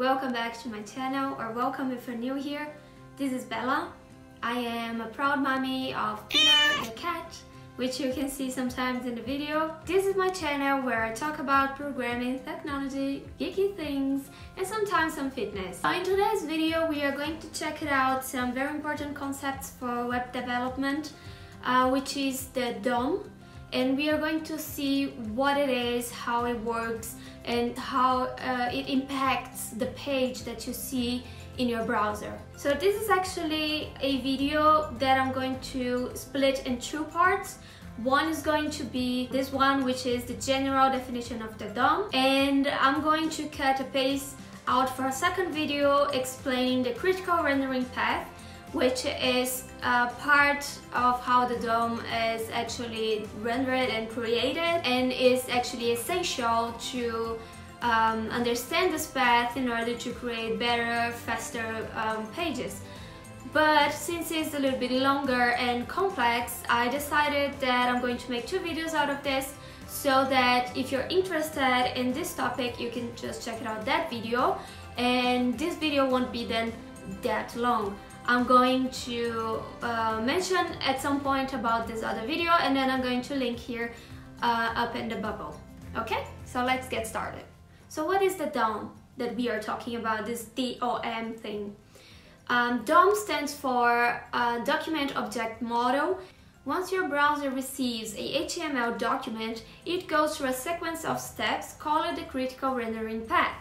welcome back to my channel or welcome if you're new here. This is Bella. I am a proud mommy of Peter the cat, which you can see sometimes in the video. This is my channel where I talk about programming, technology, geeky things, and sometimes some fitness. So in today's video we are going to check out some very important concepts for web development, uh, which is the DOM, and we are going to see what it is, how it works, and how uh, it impacts the page that you see in your browser. So this is actually a video that I'm going to split in two parts. One is going to be this one, which is the general definition of the DOM, and I'm going to cut a paste out for a second video explaining the critical rendering path which is a part of how the DOM is actually rendered and created and is actually essential to um, understand this path in order to create better, faster um, pages. But since it's a little bit longer and complex, I decided that I'm going to make two videos out of this so that if you're interested in this topic, you can just check it out that video and this video won't be then that long. I'm going to uh, mention at some point about this other video and then I'm going to link here uh, up in the bubble. Okay, so let's get started. So what is the DOM that we are talking about, this DOM thing? Um, DOM stands for uh, Document Object Model. Once your browser receives a HTML document, it goes through a sequence of steps called the critical rendering path.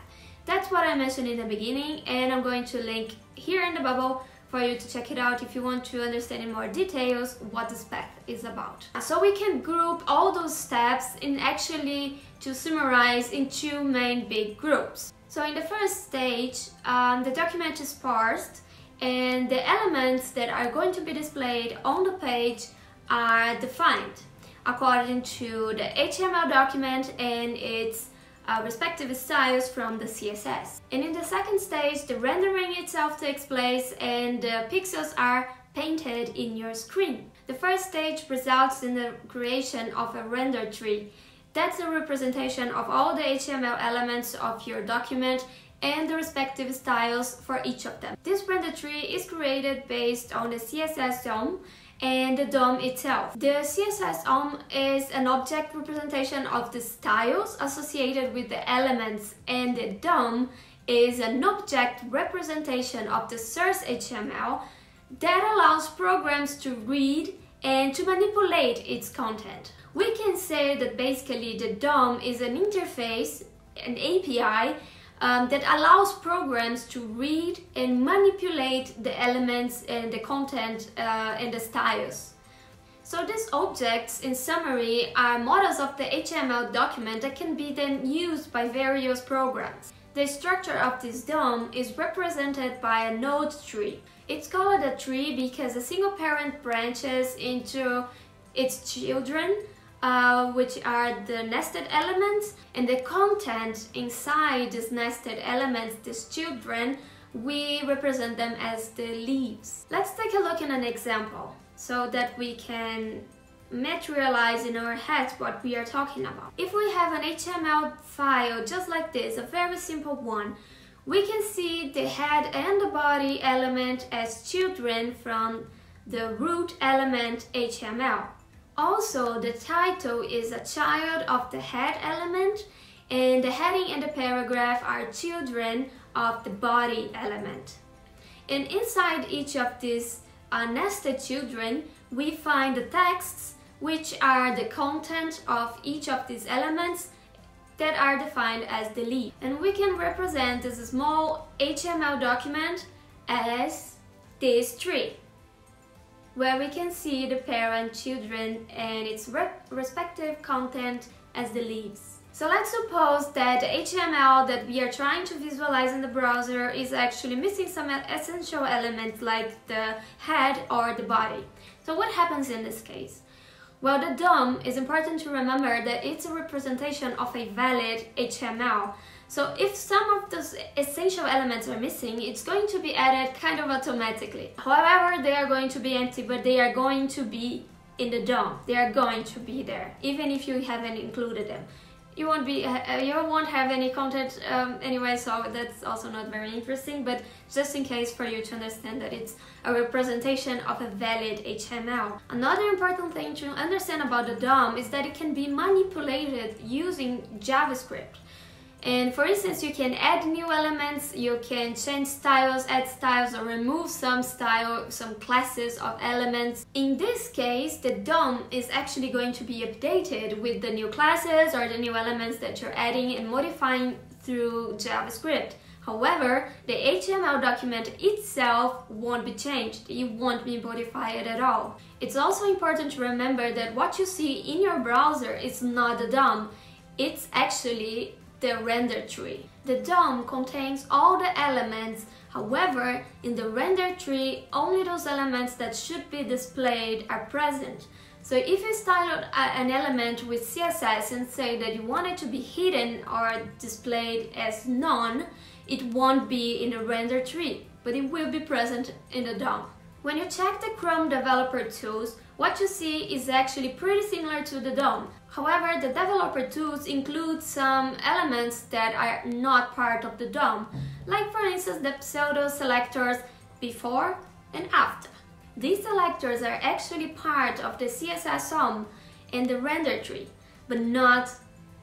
That's what I mentioned in the beginning and I'm going to link here in the bubble for you to check it out if you want to understand in more details what this path is about. So we can group all those steps in actually to summarize in two main big groups. So in the first stage, um, the document is parsed and the elements that are going to be displayed on the page are defined according to the HTML document and its uh, respective styles from the CSS. And in the second stage, the rendering itself takes place and the pixels are painted in your screen. The first stage results in the creation of a render tree. That's a representation of all the HTML elements of your document and the respective styles for each of them. This render tree is created based on the CSS DOM and the DOM itself. The CSS DOM is an object representation of the styles associated with the elements and the DOM is an object representation of the source HTML that allows programs to read and to manipulate its content. We can say that basically the DOM is an interface, an API um, that allows programs to read and manipulate the elements and the content uh, and the styles. So these objects, in summary, are models of the HTML document that can be then used by various programs. The structure of this DOM is represented by a node tree. It's called a tree because a single parent branches into its children uh, which are the nested elements and the content inside these nested elements, these children, we represent them as the leaves. Let's take a look at an example so that we can materialize in our heads what we are talking about. If we have an HTML file just like this, a very simple one, we can see the head and the body element as children from the root element HTML. Also, the title is a child of the head element and the heading and the paragraph are children of the body element. And inside each of these uh, nested children, we find the texts which are the content of each of these elements that are defined as the leaf. And we can represent this small HTML document as this tree where we can see the parent, children and its re respective content as the leaves. So let's suppose that the HTML that we are trying to visualize in the browser is actually missing some essential elements like the head or the body. So what happens in this case? Well, the DOM is important to remember that it's a representation of a valid HTML. So if some of those essential elements are missing, it's going to be added kind of automatically. However, they are going to be empty, but they are going to be in the DOM. They are going to be there, even if you haven't included them. You won't be uh, you won't have any content um, anyway so that's also not very interesting but just in case for you to understand that it's a representation of a valid HTML. Another important thing to understand about the DOM is that it can be manipulated using JavaScript. And for instance, you can add new elements, you can change styles, add styles or remove some style, some classes of elements. In this case, the DOM is actually going to be updated with the new classes or the new elements that you're adding and modifying through JavaScript. However, the HTML document itself won't be changed, it won't be modified at all. It's also important to remember that what you see in your browser is not the DOM, it's actually the render tree. The DOM contains all the elements, however, in the render tree, only those elements that should be displayed are present. So if you style uh, an element with CSS and say that you want it to be hidden or displayed as none, it won't be in the render tree, but it will be present in the DOM. When you check the Chrome developer tools, what you see is actually pretty similar to the DOM. However, the developer tools include some elements that are not part of the DOM, like for instance the pseudo selectors before and after. These selectors are actually part of the CSS DOM and the render tree, but not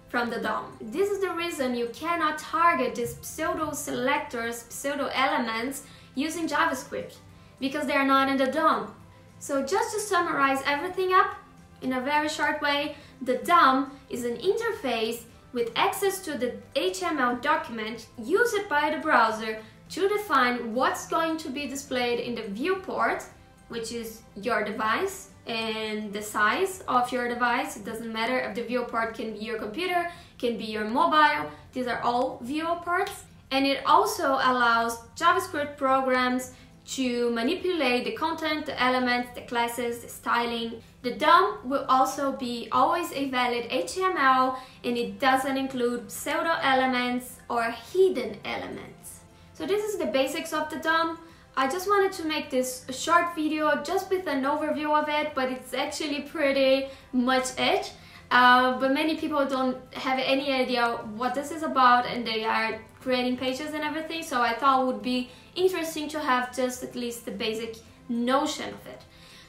from the DOM. This is the reason you cannot target these pseudo selectors, pseudo elements using JavaScript, because they are not in the DOM. So just to summarize everything up, in a very short way, the DOM is an interface with access to the HTML document used by the browser to define what's going to be displayed in the viewport, which is your device, and the size of your device. It doesn't matter if the viewport can be your computer, can be your mobile. These are all viewports. And it also allows JavaScript programs to manipulate the content, the elements, the classes, the styling. The DOM will also be always a valid HTML and it doesn't include pseudo elements or hidden elements. So this is the basics of the DOM. I just wanted to make this a short video just with an overview of it, but it's actually pretty much it. Uh, but many people don't have any idea what this is about and they are creating pages and everything so I thought it would be interesting to have just at least the basic notion of it.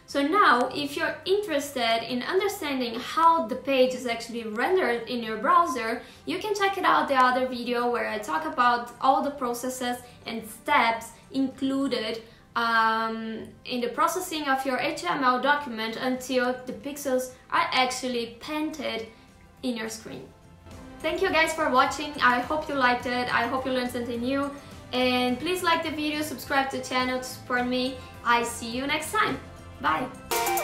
So now, if you're interested in understanding how the page is actually rendered in your browser, you can check it out the other video where I talk about all the processes and steps included um, in the processing of your HTML document until the pixels are actually painted in your screen. Thank you guys for watching. I hope you liked it. I hope you learned something new. And please like the video, subscribe to the channel to support me. I see you next time. Bye!